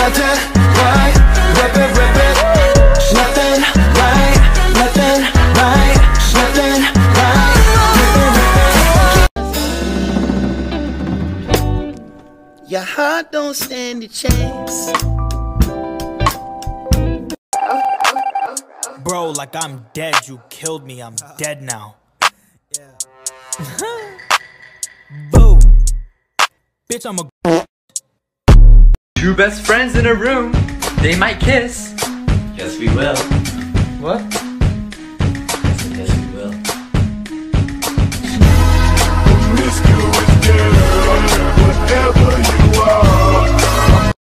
nothing right, Nothing right, nothing right, Your heart don't stand a chance Bro, like I'm dead, you killed me, I'm dead now yeah. Boo Bitch, I'm a Two best friends in a room, they might kiss. Yes, we will. What?